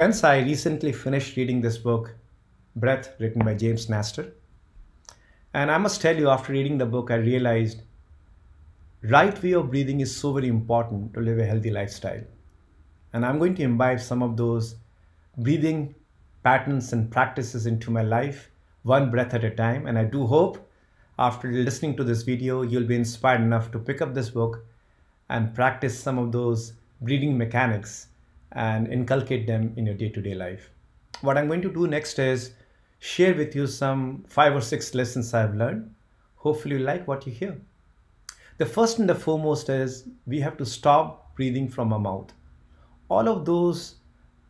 Friends, I recently finished reading this book, Breath, written by James Nestor. And I must tell you, after reading the book, I realized right way of breathing is so very important to live a healthy lifestyle. And I'm going to imbibe some of those breathing patterns and practices into my life, one breath at a time. And I do hope after listening to this video, you'll be inspired enough to pick up this book and practice some of those breathing mechanics and inculcate them in your day-to-day life. What I'm going to do next is share with you some five or six lessons I've learned. Hopefully you like what you hear. The first and the foremost is we have to stop breathing from our mouth. All of those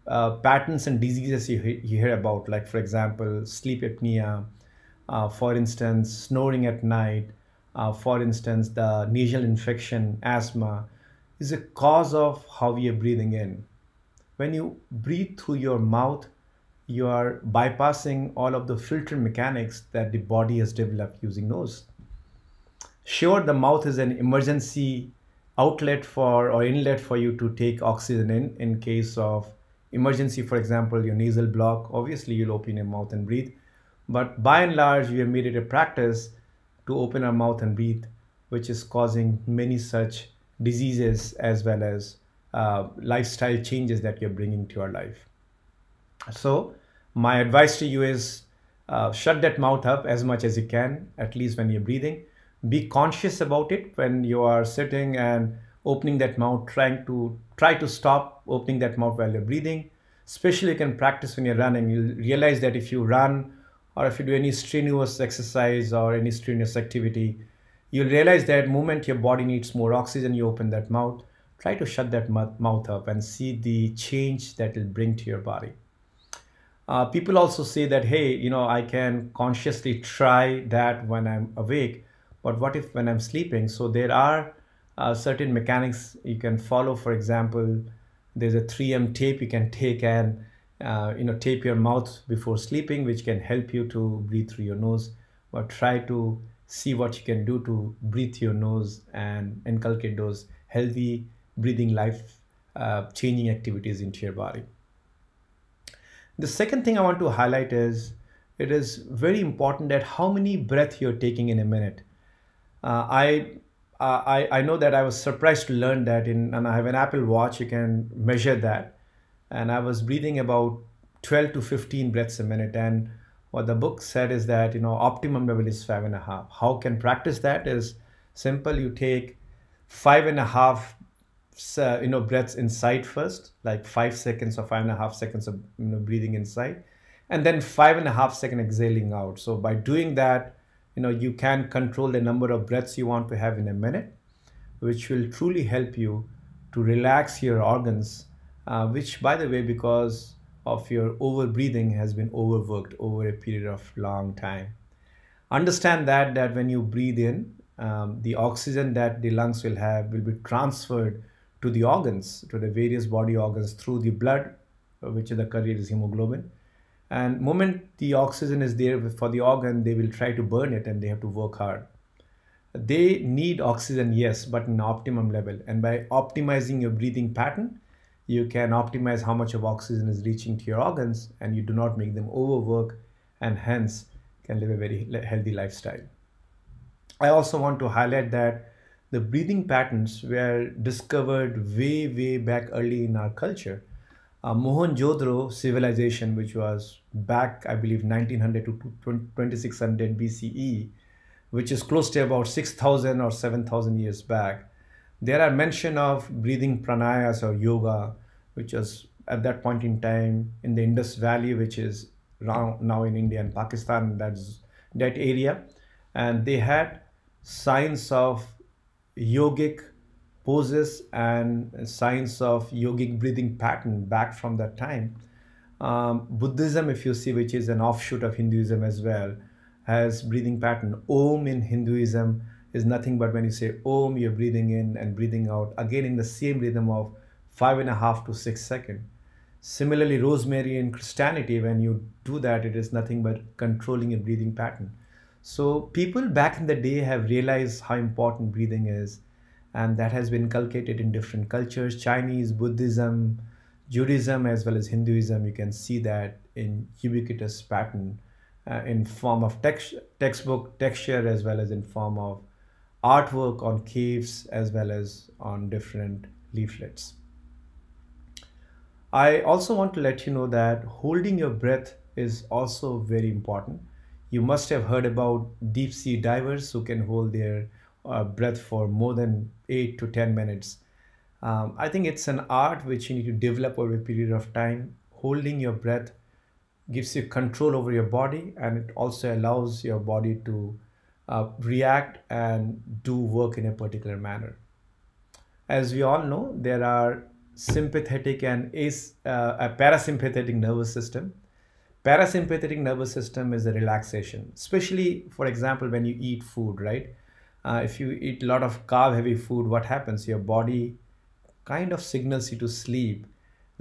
uh, patterns and diseases you, you hear about, like for example, sleep apnea, uh, for instance, snoring at night, uh, for instance, the nasal infection, asthma, is a cause of how we are breathing in. When you breathe through your mouth, you are bypassing all of the filter mechanics that the body has developed using nose. Sure, the mouth is an emergency outlet for or inlet for you to take oxygen in in case of emergency, for example, your nasal block. Obviously, you'll open your mouth and breathe. But by and large, we have made it a practice to open our mouth and breathe, which is causing many such diseases as well as uh, lifestyle changes that you're bringing to your life. So, my advice to you is uh, shut that mouth up as much as you can, at least when you're breathing. Be conscious about it when you are sitting and opening that mouth, trying to try to stop opening that mouth while you're breathing. Especially, you can practice when you're running. You'll realize that if you run or if you do any strenuous exercise or any strenuous activity, you'll realize that moment your body needs more oxygen, you open that mouth, try to shut that mouth up and see the change that will bring to your body. Uh, people also say that, hey, you know, I can consciously try that when I'm awake, but what if when I'm sleeping? So there are uh, certain mechanics you can follow. For example, there's a 3M tape you can take and uh, you know tape your mouth before sleeping which can help you to breathe through your nose but try to see what you can do to breathe through your nose and inculcate those healthy breathing life uh, changing activities into your body the second thing i want to highlight is it is very important that how many breath you're taking in a minute uh, I, uh, I i know that i was surprised to learn that in and i have an apple watch you can measure that and I was breathing about 12 to 15 breaths a minute. And what the book said is that you know optimum level is five and a half. How can practice that is simple. You take five and a half uh, you know breaths inside first, like five seconds or five and a half seconds of you know breathing inside, and then five and a half second exhaling out. So by doing that, you know you can control the number of breaths you want to have in a minute, which will truly help you to relax your organs uh, which by the way because of your over breathing has been overworked over a period of long time understand that that when you breathe in um, the oxygen that the lungs will have will be transferred to the organs to the various body organs through the blood uh, which which the carrier is hemoglobin. And moment the oxygen is there for the organ they will try to burn it and they have to work hard. They need oxygen yes but in optimum level. And by optimizing your breathing pattern you can optimize how much of oxygen is reaching to your organs and you do not make them overwork and hence can live a very healthy lifestyle. I also want to highlight that the breathing patterns were discovered way, way back early in our culture. Uh, Mohenjo-daro civilization, which was back, I believe, 1900 to 2600 BCE, which is close to about 6,000 or 7,000 years back, there are mention of breathing pranayas or yoga, which was at that point in time in the Indus Valley, which is now in India and Pakistan, that's that area. And they had signs of yogic poses and signs of yogic breathing pattern back from that time. Um, Buddhism, if you see, which is an offshoot of Hinduism as well, has breathing pattern. Om in Hinduism is nothing but when you say Om, you're breathing in and breathing out, again in the same rhythm of five and a half to six seconds. Similarly, rosary in Christianity, when you do that, it is nothing but controlling a breathing pattern. So people back in the day have realized how important breathing is, and that has been inculcated in different cultures: Chinese, Buddhism, Judaism as well as Hinduism, you can see that in ubiquitous pattern uh, in form of text, textbook texture as well as in form of artwork on caves as well as on different leaflets. I also want to let you know that holding your breath is also very important. You must have heard about deep sea divers who can hold their uh, breath for more than 8 to 10 minutes. Um, I think it's an art which you need to develop over a period of time. Holding your breath gives you control over your body and it also allows your body to uh, react and do work in a particular manner. As we all know, there are sympathetic and is uh, a parasympathetic nervous system. Parasympathetic nervous system is a relaxation, especially for example when you eat food, right? Uh, if you eat a lot of carb heavy food, what happens? Your body kind of signals you to sleep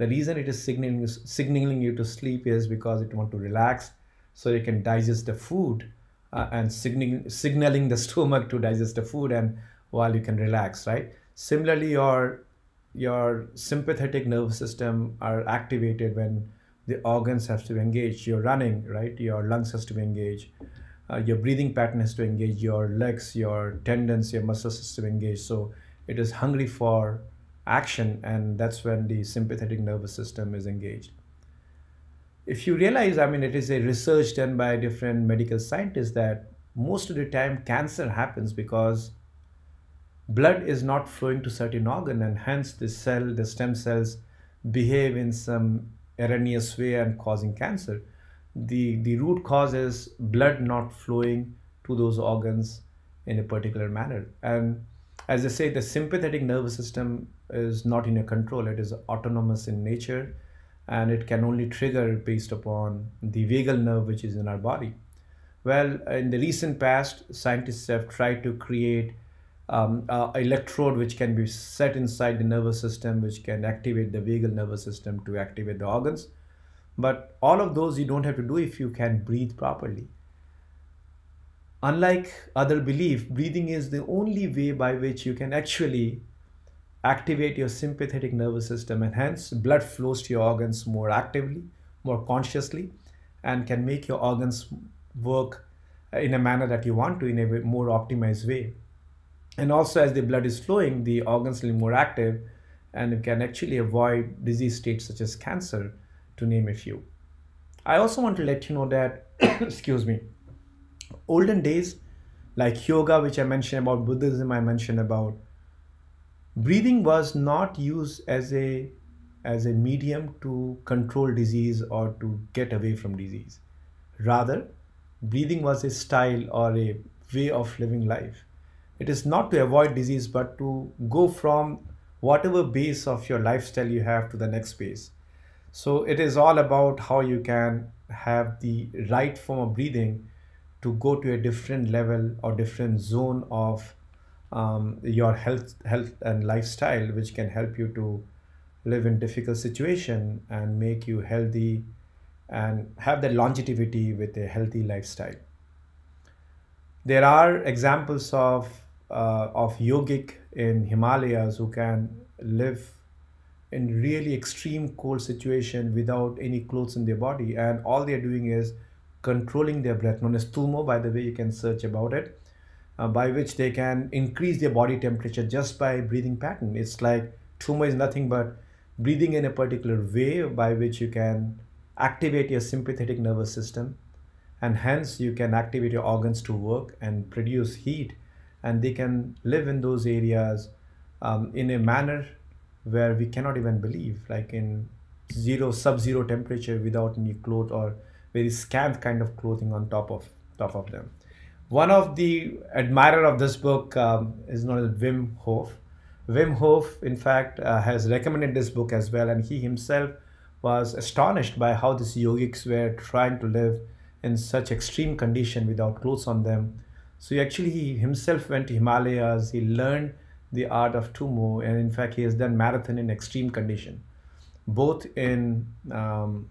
the reason it is signaling, signaling you to sleep is because it want to relax so you can digest the food uh, and signaling, signaling the stomach to digest the food and while you can relax, right? Similarly, your, your sympathetic nervous system are activated when the organs have to engage. You're running, right? Your lungs has to engage. Uh, your breathing pattern has to engage. Your legs, your tendons, your muscle system engage. So it is hungry for action and that's when the sympathetic nervous system is engaged if you realize i mean it is a research done by different medical scientists that most of the time cancer happens because blood is not flowing to certain organ and hence the cell the stem cells behave in some erroneous way and causing cancer the the root cause is blood not flowing to those organs in a particular manner and as I say, the sympathetic nervous system is not in your control. It is autonomous in nature and it can only trigger based upon the vagal nerve, which is in our body. Well, in the recent past, scientists have tried to create um, uh, electrode which can be set inside the nervous system, which can activate the vagal nervous system to activate the organs. But all of those you don't have to do if you can breathe properly. Unlike other belief, breathing is the only way by which you can actually activate your sympathetic nervous system and hence blood flows to your organs more actively, more consciously, and can make your organs work in a manner that you want to in a more optimized way. And also as the blood is flowing, the organs will be more active and can actually avoid disease states such as cancer, to name a few. I also want to let you know that, excuse me, olden days like yoga which i mentioned about buddhism i mentioned about breathing was not used as a as a medium to control disease or to get away from disease rather breathing was a style or a way of living life it is not to avoid disease but to go from whatever base of your lifestyle you have to the next base. So it is all about how you can have the right form of breathing to go to a different level or different zone of um, your health health and lifestyle which can help you to live in difficult situation and make you healthy and have that longevity with a healthy lifestyle. There are examples of uh, of yogic in himalayas who can live in really extreme cold situation without any clothes in their body and all they're doing is controlling their breath, known as Tummo, by the way, you can search about it, uh, by which they can increase their body temperature just by breathing pattern. It's like Tummo is nothing but breathing in a particular way by which you can activate your sympathetic nervous system and hence you can activate your organs to work and produce heat and they can live in those areas um, in a manner where we cannot even believe like in zero sub-zero temperature without any cloth or very scant kind of clothing on top of top of them. One of the admirer of this book um, is known as Wim Hof. Wim Hof, in fact, uh, has recommended this book as well, and he himself was astonished by how these yogics were trying to live in such extreme condition without clothes on them. So actually he himself went to Himalayas. He learned the art of Tummo, and in fact, he has done marathon in extreme condition, both in um,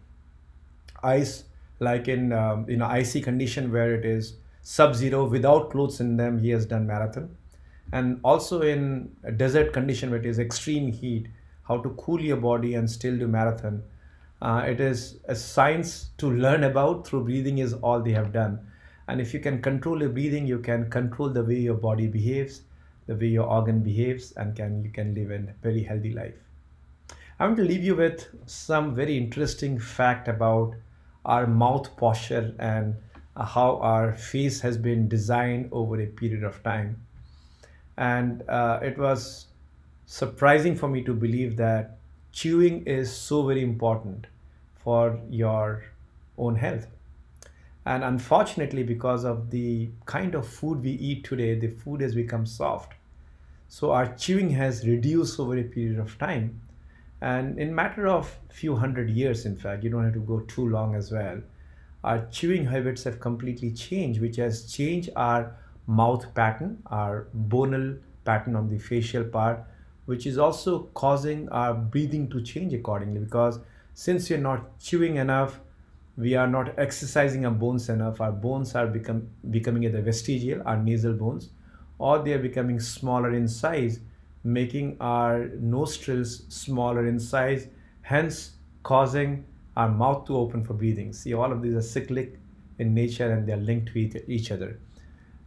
ice like in um, you know icy condition where it is sub-zero without clothes in them he has done marathon and also in desert condition where it is extreme heat how to cool your body and still do marathon. Uh, it is a science to learn about through breathing is all they have done. And if you can control your breathing, you can control the way your body behaves, the way your organ behaves, and can you can live a very healthy life. I want to leave you with some very interesting fact about our mouth posture and how our face has been designed over a period of time. And uh, it was surprising for me to believe that chewing is so very important for your own health. And unfortunately, because of the kind of food we eat today, the food has become soft. So our chewing has reduced over a period of time. And in matter of few hundred years, in fact, you don't have to go too long as well, our chewing habits have completely changed, which has changed our mouth pattern, our bonal pattern on the facial part, which is also causing our breathing to change accordingly. Because since you're not chewing enough, we are not exercising our bones enough. Our bones are become becoming either vestigial, our nasal bones, or they are becoming smaller in size, making our nostrils smaller in size, hence causing our mouth to open for breathing. See, all of these are cyclic in nature and they're linked to each other.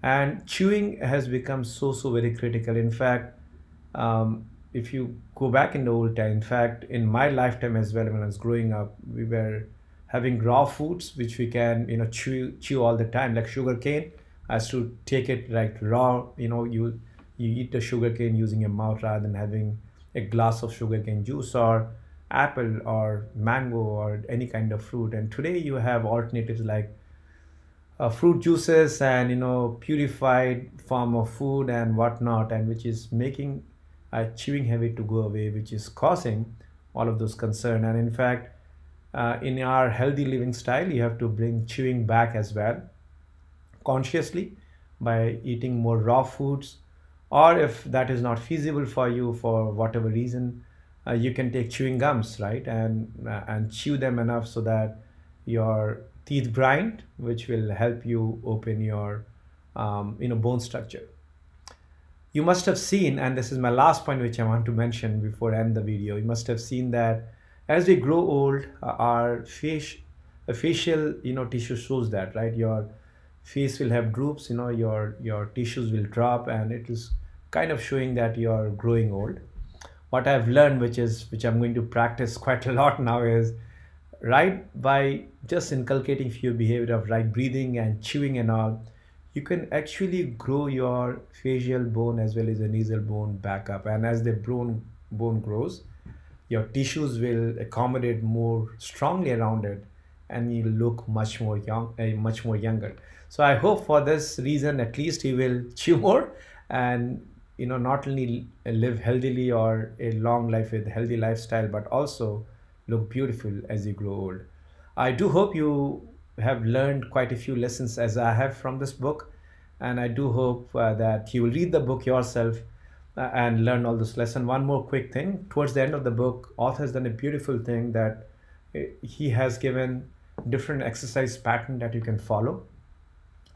And chewing has become so, so very critical. In fact, um, if you go back in the old time, in fact, in my lifetime as well, when I was growing up, we were having raw foods which we can, you know, chew, chew all the time, like sugar cane. As to take it like raw, you know, you you eat the sugar cane using your mouth rather than having a glass of sugar cane juice or apple or mango or any kind of fruit and today you have alternatives like uh, fruit juices and you know purified form of food and whatnot and which is making a chewing habit to go away which is causing all of those concern and in fact uh, in our healthy living style you have to bring chewing back as well consciously by eating more raw foods or if that is not feasible for you for whatever reason uh, you can take chewing gums, right, and uh, and chew them enough so that your teeth grind, which will help you open your um, you know bone structure. You must have seen, and this is my last point, which I want to mention before I end the video. You must have seen that as we grow old, uh, our face, uh, facial you know tissue shows that, right? Your face will have droops, you know, your your tissues will drop, and it is kind of showing that you're growing old what I've learned, which is which I'm going to practice quite a lot now, is right by just inculcating few behavior of right breathing and chewing and all, you can actually grow your facial bone as well as the nasal bone back up. And as the bone bone grows, your tissues will accommodate more strongly around it, and you look much more young, uh, much more younger. So I hope for this reason, at least you will chew more and you know not only live healthily or a long life with healthy lifestyle but also look beautiful as you grow old i do hope you have learned quite a few lessons as i have from this book and i do hope uh, that you will read the book yourself and learn all this lesson. One more quick thing. Towards the end of the book author has done a beautiful thing that uh, he has given different exercise pattern that you can follow.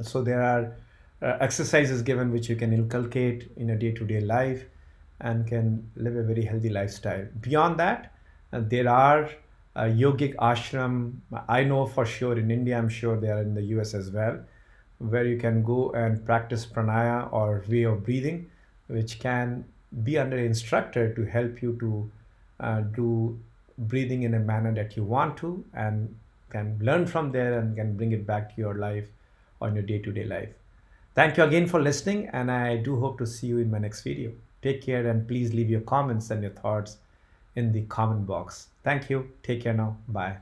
So there are uh, exercises given which you can inculcate in a day-to-day life and can live a very healthy lifestyle. Beyond that uh, there are uh, yogic ashram. I know for sure in india i'm sure they are in the us as well where you can go and practice pranaya or way of breathing which can be under instructor to help you to uh, do breathing in a manner that you want to and can learn from there and can bring it back to your life on your day-to-day life Thank you again for listening and I do hope to see you in my next video. Take care and please leave your comments and your thoughts in the comment box. Thank you. Take care now. Bye.